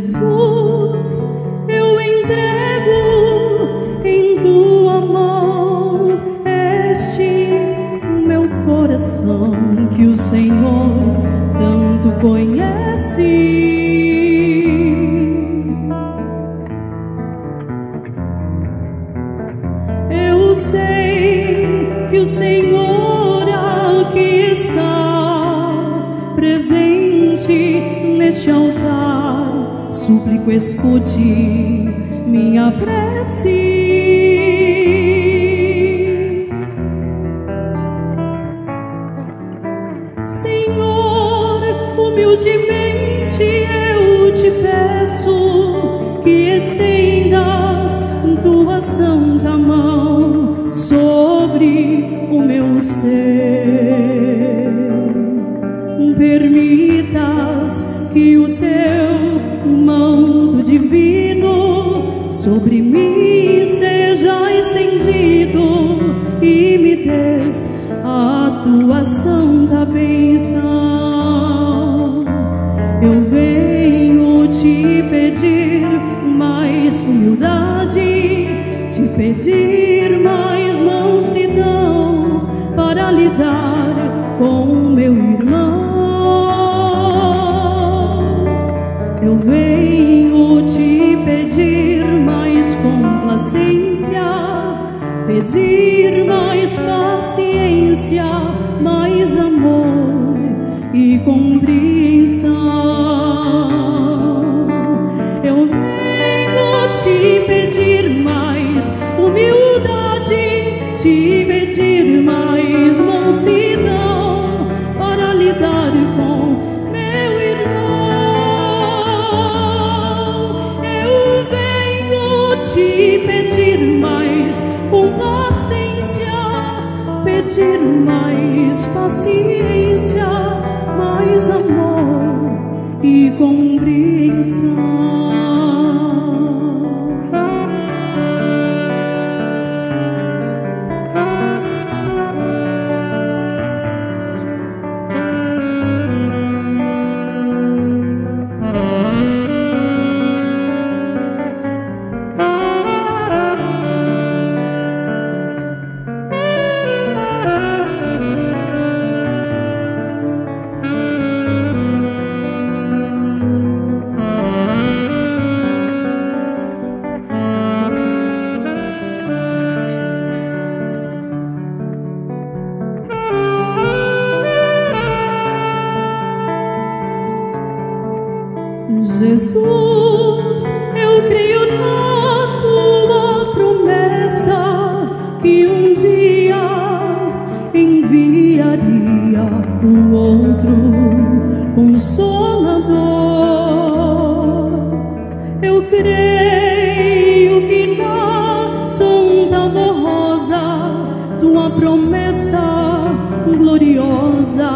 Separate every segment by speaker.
Speaker 1: Jesus, eu entrego em tua mão este meu coração que o Senhor tanto conhece. Súplico, escute minha prece. Senhor, humildemente me des a tua santa bênção. Eu venho te pedir mais humildade, te pedir mais mansidão para lidar com o meu irmão. Eu venho te pedir mais complacência, pedir compreensão. Eu venho te pedir mais humildade, te pedir mais mansidão para lidar com meu irmão. Eu venho te pedir mais complacência, pedir mais paciência, amor e compreensão. Que um dia enviaria o outro consolador. Eu creio que na Santa Rosa tua promessa gloriosa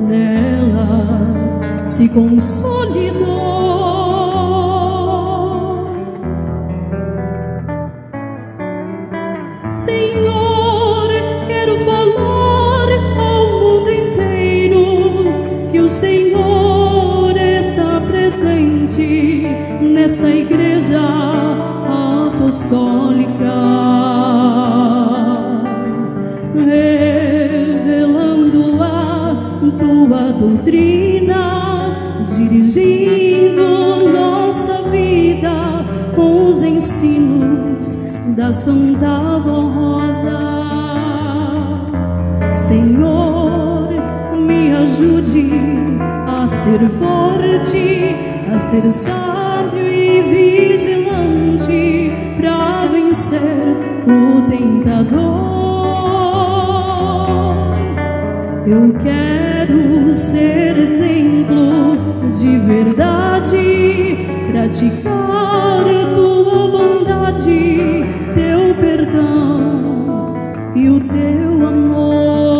Speaker 1: nela se consolidou. Tua doutrina, dirigindo nossa vida com os ensinos da Santa Rosa. Senhor, me ajude a ser forte, a ser sábio e vigilante para vencer o tentador. Eu quero ser exemplo de verdade, praticar tua bondade, teu perdão e o teu amor.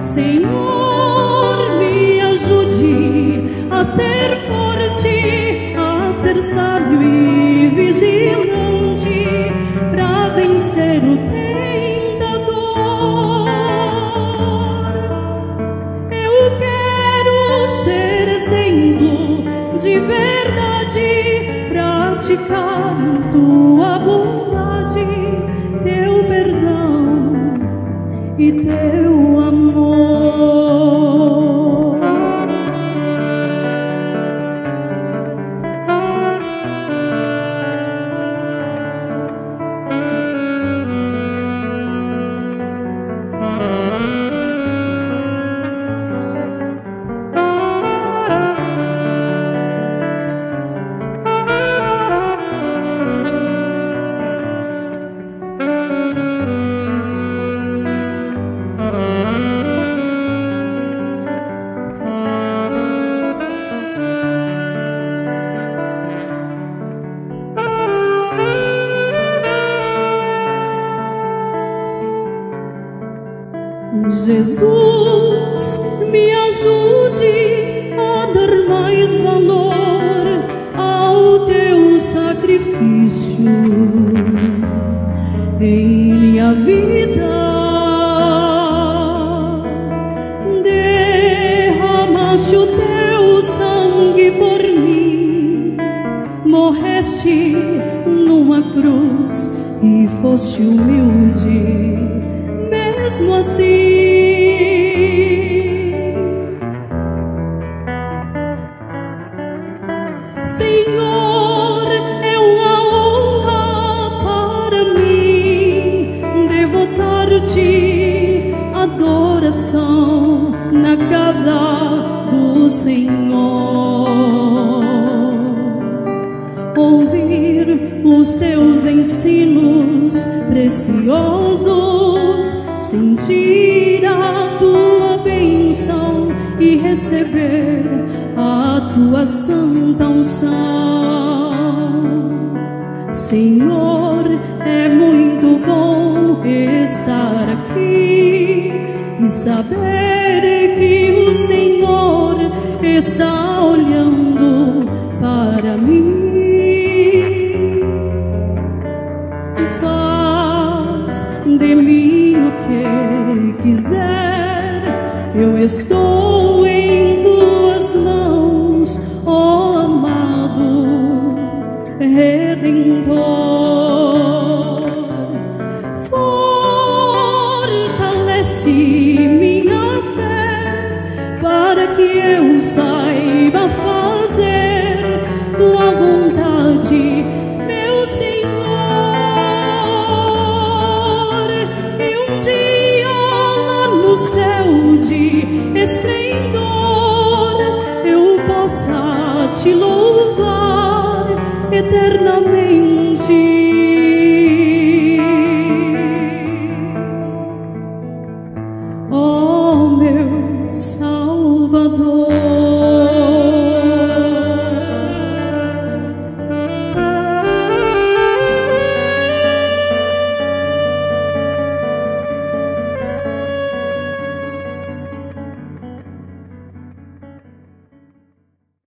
Speaker 1: Senhor, me ajude a ser forte, a ser sábio e vigilante tua bondade, teu perdão e teu Jesus, me ajude a dar mais valor ao teu sacrifício em minha vida. Derramaste o teu sangue por mim, morreste numa cruz e foste humilde mesmo assim. Ensinos preciosos, sentir a tua bênção e receber a tua santa unção. Senhor, é muito bom estar aqui e saber que o Senhor está olhando para mim. Faz de mim o que quiser, eu estou em tuas mãos, ó amado Redentor. Fortalece minha fé para que eu saiba fazer eternamente.